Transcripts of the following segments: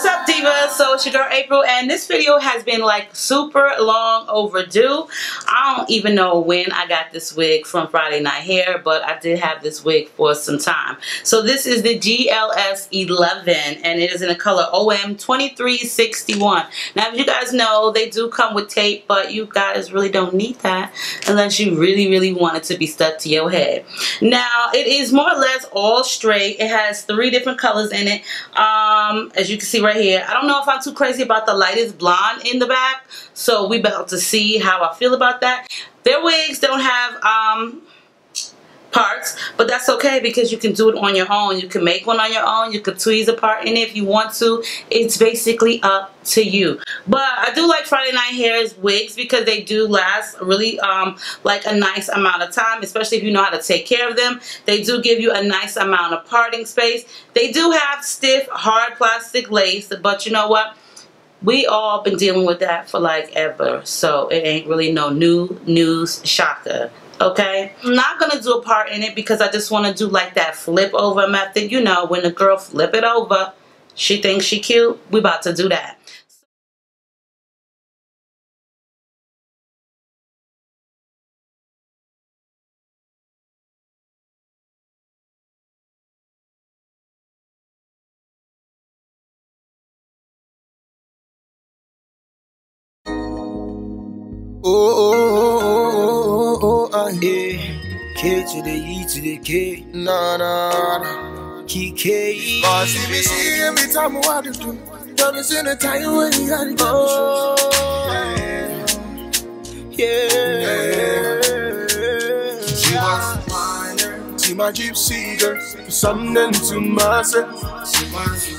What's up, Diva? So it's your girl April, and this video has been like super long overdue. I don't even know when I got this wig from Friday Night Hair, but I did have this wig for some time. So this is the GLS 11, and it is in the color OM 2361. Now, if you guys know, they do come with tape, but you guys really don't need that unless you really, really want it to be stuck to your head. Now, it is more or less all straight. It has three different colors in it. Um, as you can see right here. I don't know if I'm too crazy about the lightest blonde in the back. So we about to see how I feel about that. Their wigs don't have um, parts, but that's okay because you can do it on your own. You can make one on your own. You could tweeze a part in it if you want to. It's basically up to you. But I do like Friday Night Hair's wigs because they do last really um, like a nice amount of time, especially if you know how to take care of them. They do give you a nice amount of parting space. They do have stiff, hard plastic lace, but you know what? we all been dealing with that for like ever so it ain't really no new news shocker okay? I'm not gonna do a part in it because i just want to do like that flip over method. You know when the girl flip it over she thinks she cute. We about to do that. Oh, oh, oh, oh. Oh, oh, oh, yeah. K to the E to the K, nah, nah, nah. Key K. Oh, see me, see every time I want to do. Don't listen to time when you gotta get oh, yeah. yeah. She wants See my gypsy girl, something to myself.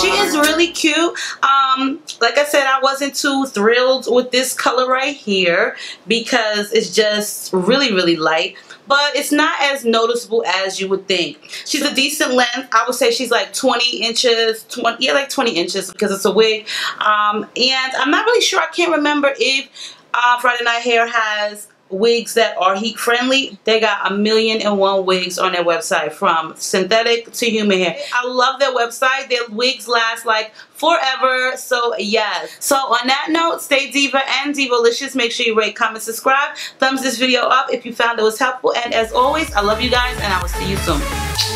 She is really cute. Um, like I said, I wasn't too thrilled with this color right here because it's just really, really light. But it's not as noticeable as you would think. She's a decent length. I would say she's like 20 inches, 20, yeah, like 20 inches because it's a wig. Um, and I'm not really sure. I can't remember if uh, Friday Night Hair has wigs that are heat friendly. They got a million and one wigs on their website from synthetic to human hair. I love their website. Their wigs last like forever. So yes. So on that note, stay diva and divalicious. Make sure you rate, comment, subscribe. Thumbs this video up if you found it was helpful. And as always, I love you guys and I will see you soon.